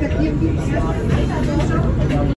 Это книги.